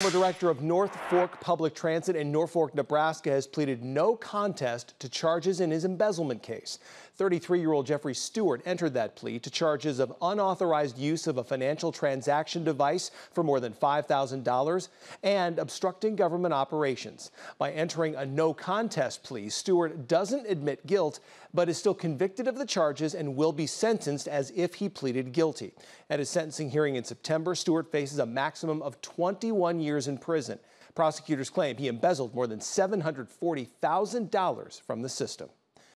Former director of North Fork Public Transit in Norfolk, Nebraska has pleaded no contest to charges in his embezzlement case. 33-year-old Jeffrey Stewart entered that plea to charges of unauthorized use of a financial transaction device for more than $5,000 and obstructing government operations. By entering a no contest plea, Stewart doesn't admit guilt, but is still convicted of the charges and will be sentenced as if he pleaded guilty. At his sentencing hearing in September, Stewart faces a maximum of 21 years in prison. Prosecutors claim he embezzled more than $740,000 from the system.